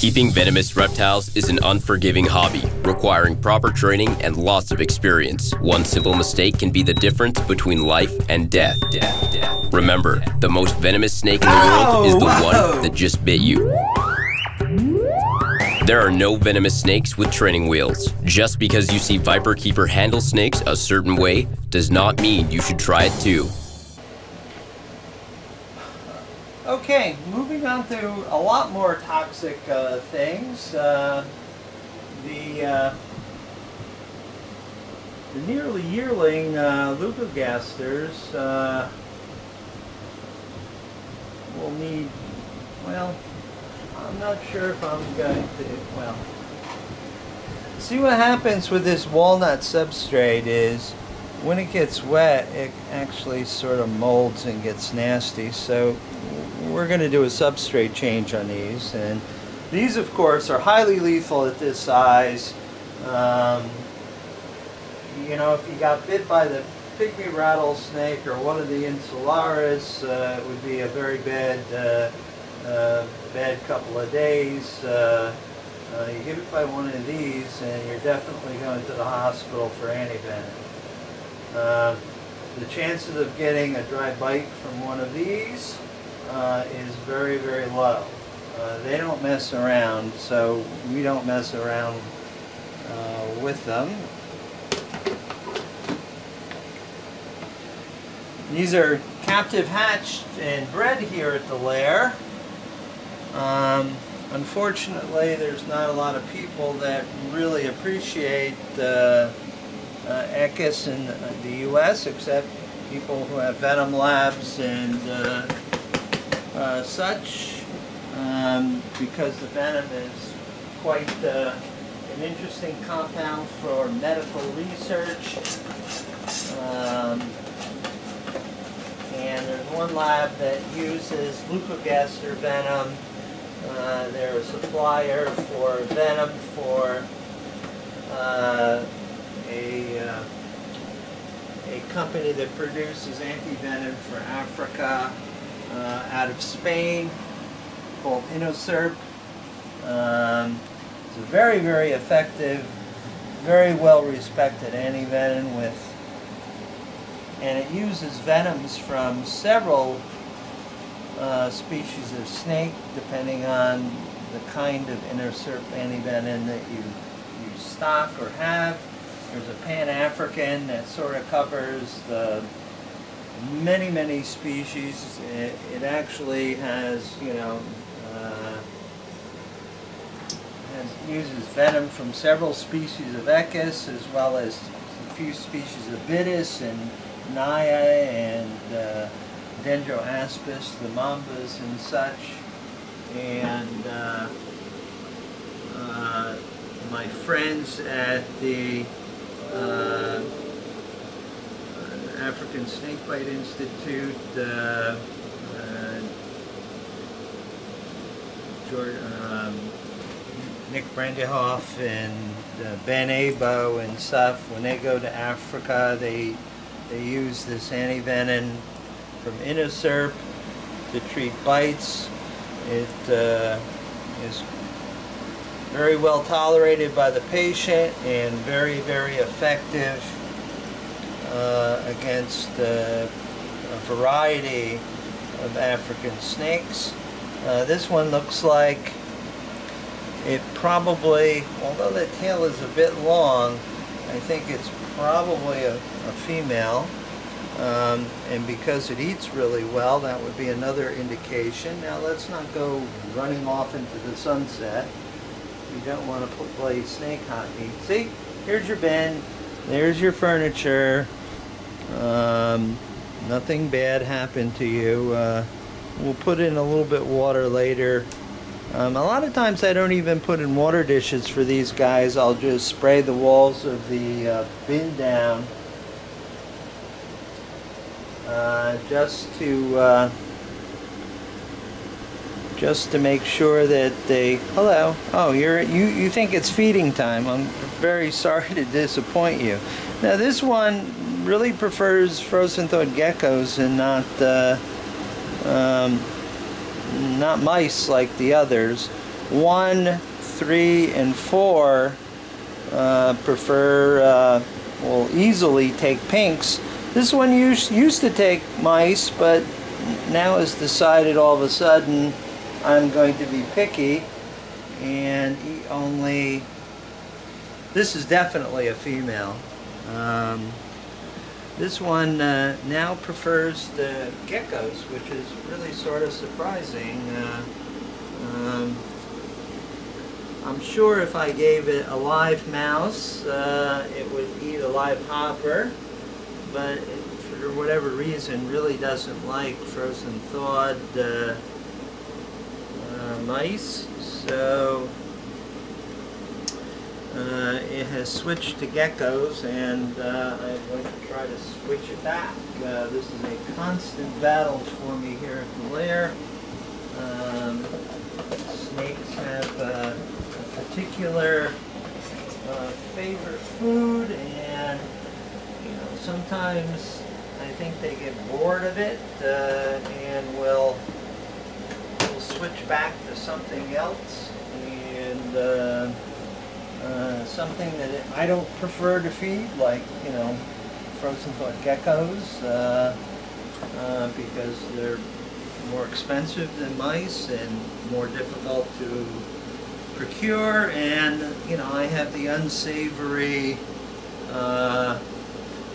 Keeping venomous reptiles is an unforgiving hobby, requiring proper training and lots of experience. One simple mistake can be the difference between life and death. death, death. Remember, the most venomous snake in the world is the one that just bit you. There are no venomous snakes with training wheels. Just because you see Viper Keeper handle snakes a certain way does not mean you should try it too. Okay, moving on to a lot more toxic uh, things. Uh, the, uh, the nearly yearling uh, leucogasters uh, will need, well, I'm not sure if I'm going to, well, see what happens with this walnut substrate is when it gets wet, it actually sort of molds and gets nasty. So we're going to do a substrate change on these. And these, of course, are highly lethal at this size. Um, you know, if you got bit by the pygmy rattlesnake or one of the insularis, uh, it would be a very bad, uh, uh, bad couple of days. Uh, uh, you get bit by one of these, and you're definitely going to the hospital for antivenin. Uh, the chances of getting a dry bite from one of these uh, is very, very low. Uh, they don't mess around, so we don't mess around uh, with them. These are captive hatched and bred here at the lair. Um, unfortunately, there's not a lot of people that really appreciate uh, uh, in the U.S., except people who have venom labs and uh, such, um, because the venom is quite uh, an interesting compound for medical research. Um, and there's one lab that uses leucogaster venom. Uh, they're a supplier for venom for uh, a, uh, a company that produces anti-venom for Africa uh, out of Spain called Inoserp. Um, it's a very, very effective, very well respected anti-venom with and it uses venoms from several uh, species of snake depending on the kind of Inoserp antivenom that you, you stock or have. There's a Pan-African that sort of covers the many, many species. It, it actually has, you know, uh, has, uses venom from several species of Echis as well as a few species of Bitis and Naja and uh, Dendroaspis, the mambas and such. And uh, uh, my friends at the uh, African Snakebite Institute, uh, uh, George, um, Nick Brandehoff and uh, Ben Abo and stuff, when they go to Africa, they they use this antivenom from Inoserp to treat bites. It uh, is very well tolerated by the patient and very, very effective against uh, a variety of African snakes. Uh, this one looks like it probably, although the tail is a bit long, I think it's probably a, a female. Um, and because it eats really well, that would be another indication. Now let's not go running off into the sunset. You don't want to play snake hockey. See, here's your bin, there's your furniture. Um, nothing bad happened to you. Uh, we'll put in a little bit water later. Um, a lot of times I don't even put in water dishes for these guys. I'll just spray the walls of the uh, bin down uh, just to uh, just to make sure that they hello oh you're you you think it's feeding time I'm very sorry to disappoint you now this one really prefers frozen thawed geckos and not uh, um, not mice like the others 1, 3, and 4 uh, prefer, uh, will easily take pinks. This one used, used to take mice, but now has decided all of a sudden I'm going to be picky and eat only, this is definitely a female. Um, this one uh, now prefers the geckos, which is really sort of surprising. Uh, um, I'm sure if I gave it a live mouse, uh, it would eat a live hopper, but it, for whatever reason really doesn't like frozen thawed uh, uh, mice. So uh, it has switched to geckos and uh, I'm going to try to switch it back. Uh, this is a constant battle for me here at the lair. Um, snakes have uh, a particular uh, favorite food and you know sometimes I think they get bored of it uh, and will, will switch back to something else and uh, something that it, I don't prefer to feed, like, you know, frozen thawed geckos, uh, uh, because they're more expensive than mice and more difficult to procure, and, you know, I have the unsavory uh,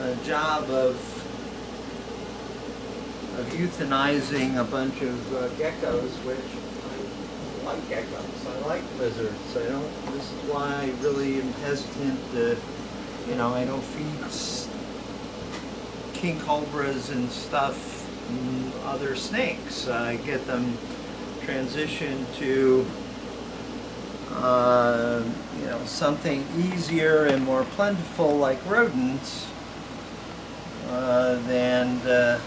uh, job of of euthanizing a bunch of geckos, which like geckos. I like lizards. I don't. This is why I really am hesitant to, you know, I don't feed king cobras and stuff and other snakes. I get them transitioned to, uh, you know, something easier and more plentiful like rodents uh, than uh,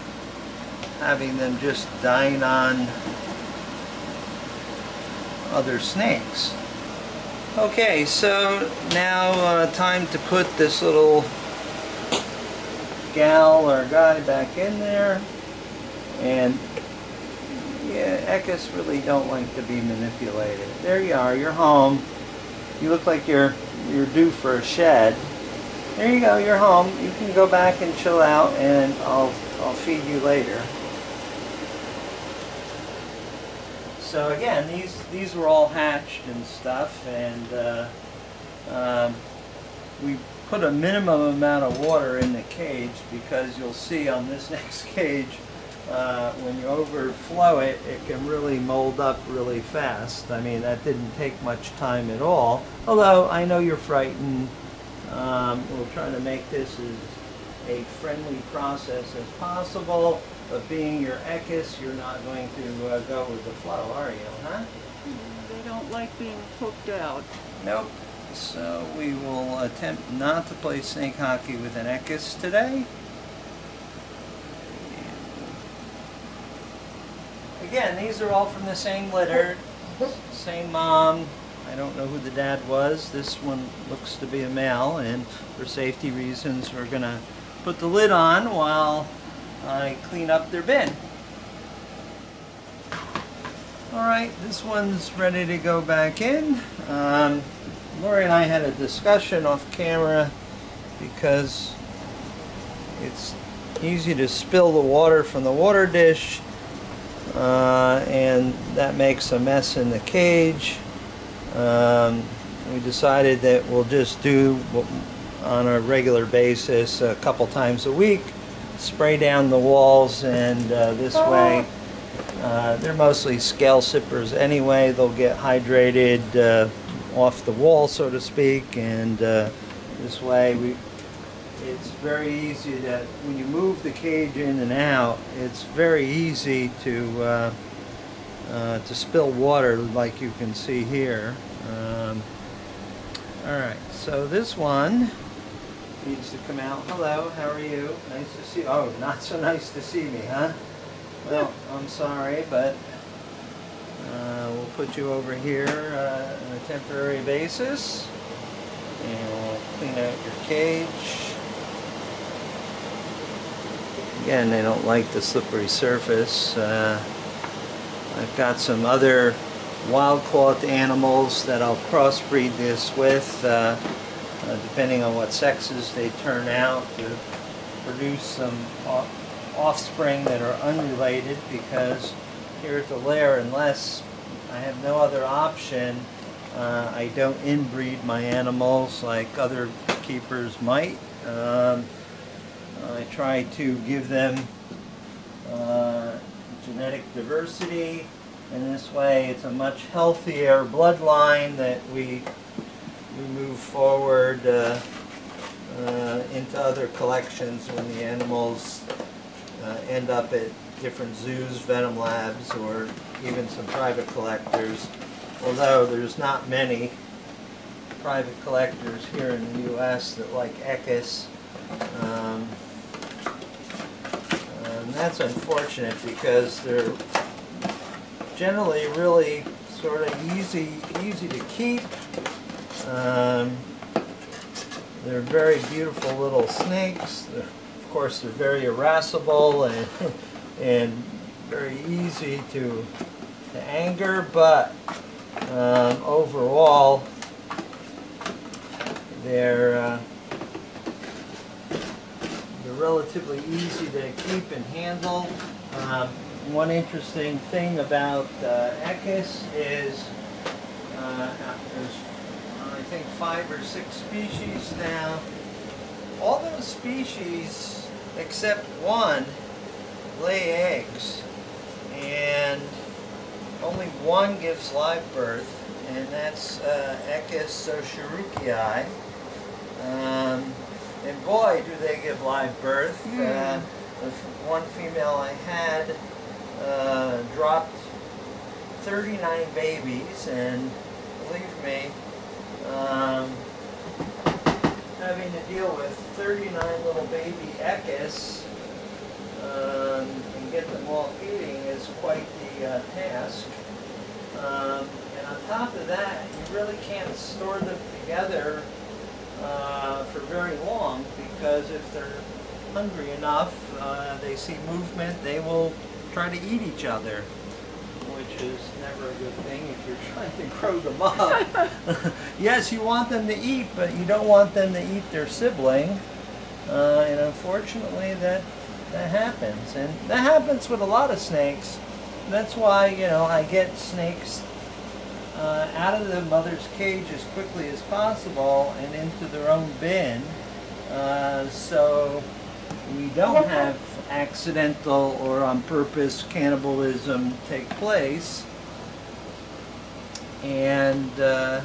having them just dine on other snakes. Okay, so now uh, time to put this little gal or guy back in there. And yeah, Echis really don't like to be manipulated. There you are, you're home. You look like you're you're due for a shed. There you go, you're home. You can go back and chill out and I'll I'll feed you later. So again, these these were all hatched and stuff, and uh, um, we put a minimum amount of water in the cage because you'll see on this next cage, uh, when you overflow it, it can really mold up really fast. I mean, that didn't take much time at all. Although I know you're frightened. Um, we'll try to make this as a friendly process as possible. But being your Echis, you're not going to uh, go with the flow, are you, huh? They don't like being poked out. Nope. So we will attempt not to play snake hockey with an Echis today. Again, these are all from the same litter, same mom. I don't know who the dad was. This one looks to be a male, and for safety reasons, we're going to put the lid on while I clean up their bin. Alright, this one's ready to go back in. Um, Lori and I had a discussion off camera because it's easy to spill the water from the water dish uh, and that makes a mess in the cage. Um, we decided that we'll just do on a regular basis a couple times a week spray down the walls and uh, this way. Uh, they're mostly scale sippers anyway. They'll get hydrated uh, off the wall so to speak and uh, this way we it's very easy that when you move the cage in and out it's very easy to uh, uh, to spill water like you can see here. Um, alright so this one needs to come out. Hello, how are you? Nice to see Oh, not so nice to see me, huh? Well, I'm sorry, but uh, we'll put you over here uh, on a temporary basis. And we'll clean out your cage. Again, they don't like the slippery surface. Uh, I've got some other wild-caught animals that I'll crossbreed this with, uh, uh, depending on what sexes they turn out, to produce some offspring that are unrelated because here at the lair, unless I have no other option, uh, I don't inbreed my animals like other keepers might. Um, I try to give them uh, genetic diversity and this way it's a much healthier bloodline that we, we move forward uh, uh, into other collections when the animals uh, end up at different zoos, venom labs, or even some private collectors. Although there's not many private collectors here in the U.S. that like Echis. Um, and that's unfortunate because they're generally really sort of easy, easy to keep. Um, they're very beautiful little snakes. They're, of course, they're very irascible and, and very easy to, to anger, but um, overall, they're, uh, they're relatively easy to keep and handle. Um, one interesting thing about uh, is uh, think, five or six species now. All those species, except one, lay eggs, and only one gives live birth, and that's uh, Echis sochureki. Um, and boy, do they give live birth. Mm. Uh, the one female I had uh, dropped 39 babies, and believe me, um, having to deal with 39 little baby Echis um, and get them all feeding is quite the uh, task. Um, and on top of that, you really can't store them together uh, for very long because if they're hungry enough, uh, they see movement, they will try to eat each other, which is never a good thing if you're trying to grow them up. yes, you want them to eat, but you don't want them to eat their sibling. Uh, and unfortunately, that that happens, and that happens with a lot of snakes. That's why you know I get snakes uh, out of the mother's cage as quickly as possible and into their own bin. Uh, so we don't have accidental or on purpose cannibalism take place. And uh,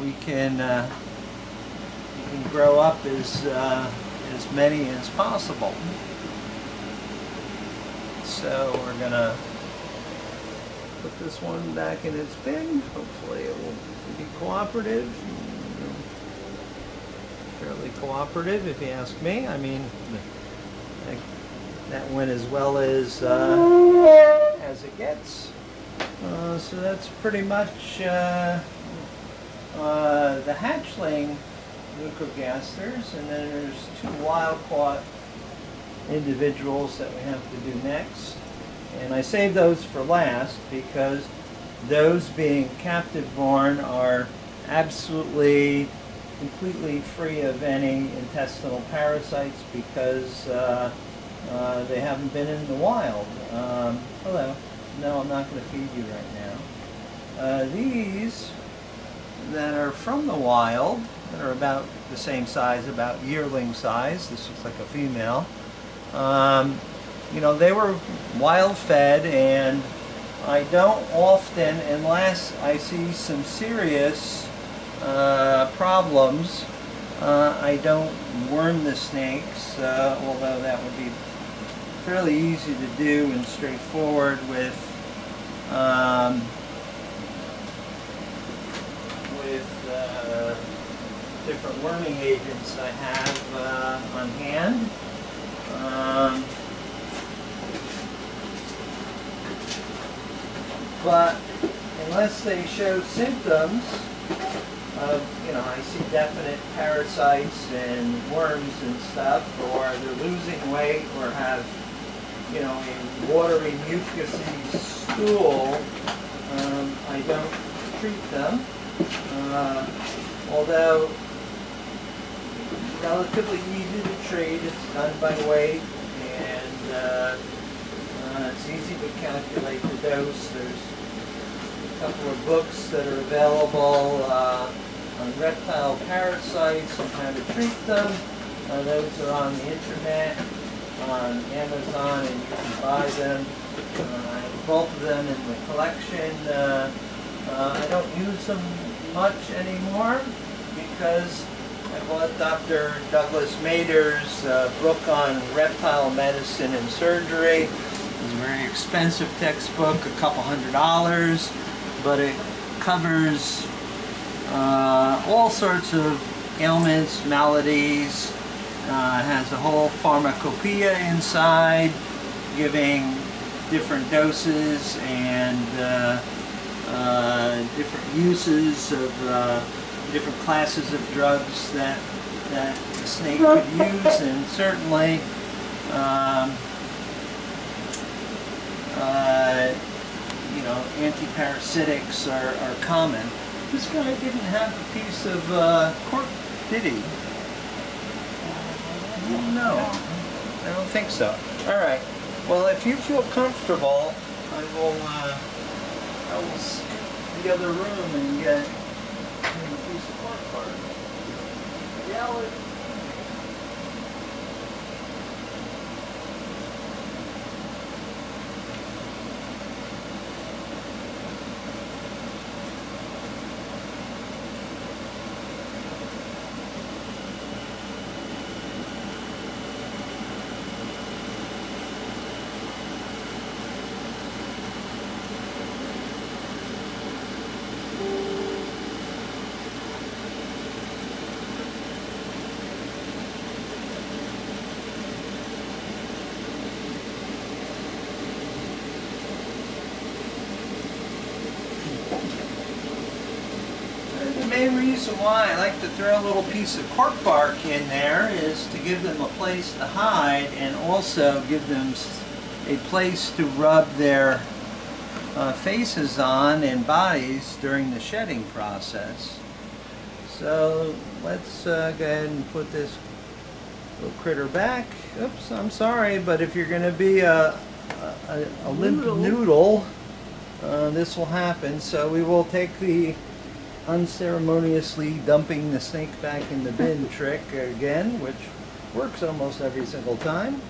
we can uh, we can grow up as uh, as many as possible. So we're gonna put this one back in its bin. Hopefully it will be cooperative cooperative if you ask me. I mean, that went as well as uh, as it gets. Uh, so that's pretty much uh, uh the hatchling leucogasters, and then there's two wild-caught individuals that we have to do next. And I save those for last because those being captive born are absolutely completely free of any intestinal parasites because uh, uh, they haven't been in the wild. Um, hello. No, I'm not going to feed you right now. Uh, these that are from the wild, that are about the same size, about yearling size, this looks like a female, um, you know, they were wild fed and I don't often, unless I see some serious problems. Uh, I don't worm the snakes, uh, although that would be fairly easy to do and straightforward with um, with uh, different worming agents I have uh, on hand. Um, but unless they show symptoms, of, you know, I see definite parasites and worms and stuff, or they're losing weight or have, you know, a watery mucousy stool, Um, I don't treat them, uh, although relatively easy to treat. It's done by weight, and uh, uh, it's easy to calculate the dose. There's a couple of books that are available uh, on reptile parasites and how to treat them. Uh, those are on the internet, on Amazon, and you can buy them. Uh, both of them in the collection. Uh, uh, I don't use them much anymore because I bought Dr. Douglas Mader's uh, book on reptile medicine and surgery. It's a very expensive textbook, a couple hundred dollars, but it covers uh, all sorts of ailments, maladies, uh, has a whole pharmacopoeia inside, giving different doses and uh, uh, different uses of uh, different classes of drugs that that the snake could use, and certainly. Um, uh, you know, antiparasitics are, are common. This guy didn't have a piece of uh, cork, did he? No, I don't think so. All right. Well, if you feel comfortable, I will. Uh, I will see the other room and get a piece of cork part. Yeah. Well, The main reason why I like to throw a little piece of cork bark in there is to give them a place to hide and also give them a place to rub their uh, faces on and bodies during the shedding process. So let's uh, go ahead and put this little critter back. Oops, I'm sorry, but if you're going to be a, a, a limp Noodle. noodle, uh, this will happen. So we will take the unceremoniously dumping the snake back in the bin trick again, which works almost every single time.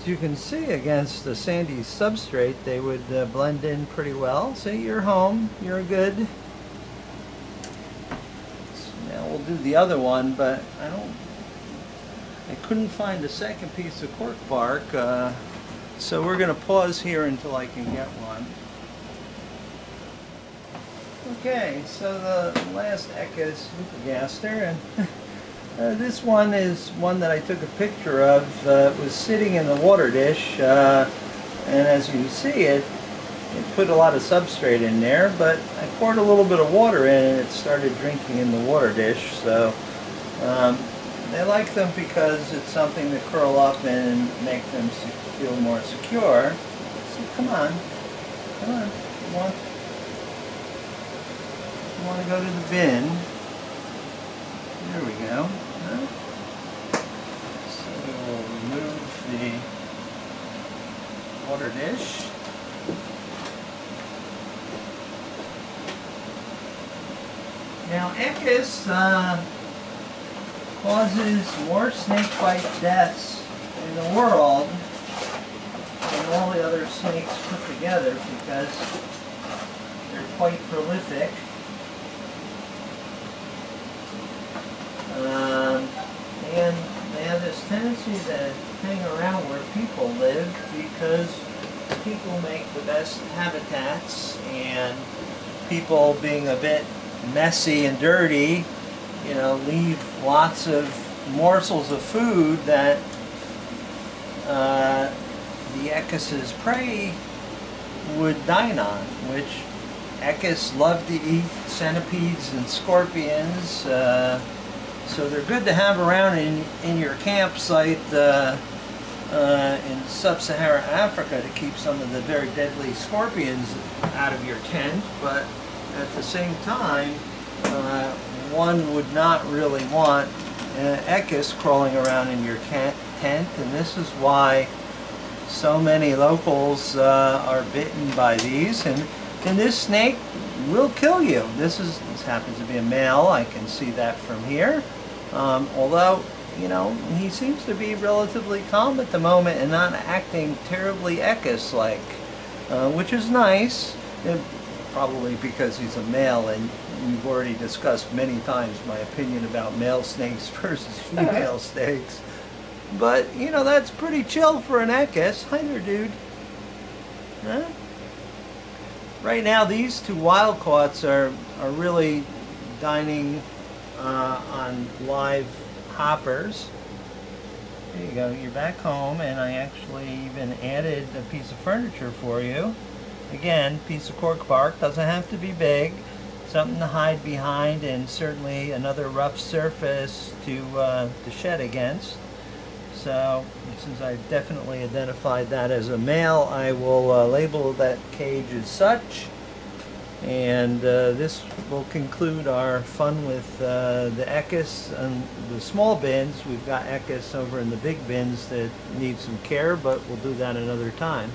As you can see against the sandy substrate, they would uh, blend in pretty well. So you're home, you're good. So now we'll do the other one, but I don't, I couldn't find a second piece of cork bark, uh, so we're going to pause here until I can get one. Okay, so the last Echis Gaster, and uh, this one is one that I took a picture of. Uh, it was sitting in the water dish, uh, and as you see it, it put a lot of substrate in there, but I poured a little bit of water in and it started drinking in the water dish, so um, they like them because it's something to curl up in and make them feel more secure. So come on, come on, want you want to go to the bin. There we go. So we will remove the water dish. Now, Echis uh, causes more snakebite deaths in the world than all the other snakes put together because they're quite prolific. Um, and they have this tendency to hang around where people live because people make the best habitats and people being a bit messy and dirty, you know, leave lots of morsels of food that uh, the Echis' prey would dine on, which Echis love to eat centipedes and scorpions. Uh, so they're good to have around in, in your campsite uh, uh, in sub-Saharan Africa to keep some of the very deadly scorpions out of your tent, but at the same time, uh, one would not really want uh, Echis crawling around in your tent, and this is why so many locals uh, are bitten by these, and, and this snake will kill you. This is this happens to be a male. I can see that from here. Um, although, you know, he seems to be relatively calm at the moment and not acting terribly Echis-like, uh, which is nice. It, probably because he's a male and we've already discussed many times my opinion about male snakes versus female snakes. But, you know, that's pretty chill for an Echis. Hi there, dude. Huh? Right now, these two wild caughts are, are really dining uh, on live hoppers. There you go, you're back home, and I actually even added a piece of furniture for you. Again, piece of cork bark, doesn't have to be big. Something to hide behind and certainly another rough surface to, uh, to shed against. So, since I've definitely identified that as a male, I will uh, label that cage as such. And uh, this will conclude our fun with uh, the Echis and the small bins. We've got Echis over in the big bins that need some care, but we'll do that another time.